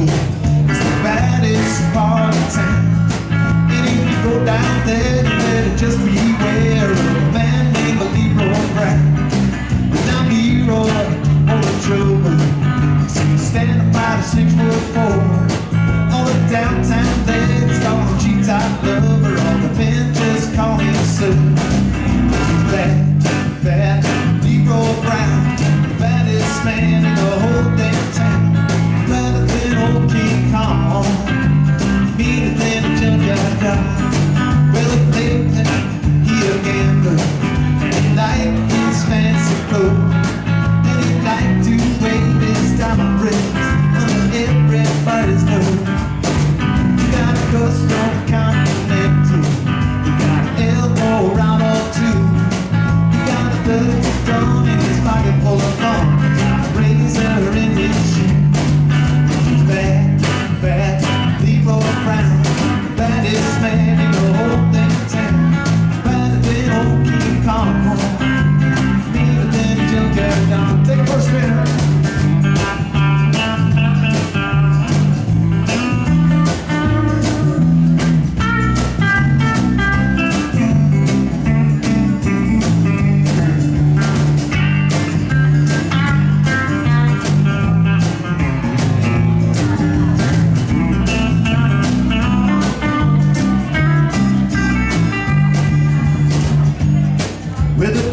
It's the baddest part of town. It ain't go down there. Thank you.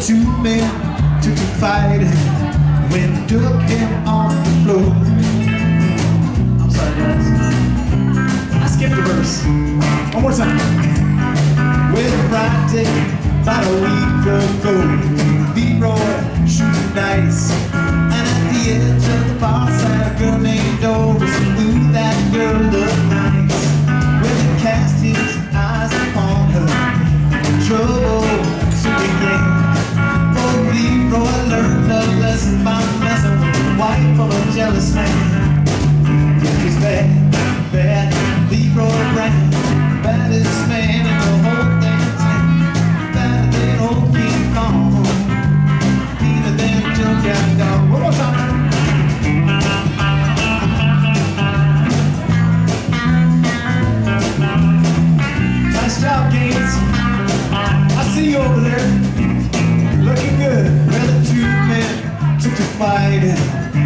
Two men took to fighting when took him on the floor. I'm sorry, guys. I skipped a verse. One more time. With Friday, about a week ago, jealous man. He's bad, bad, Leroy Brown, baddest man in the whole damn town. Badder than old King Kong, meaner than a junkyard dog. One more time. Nice job, Gaines. I see you over there. Looking good. The two men took to fighting.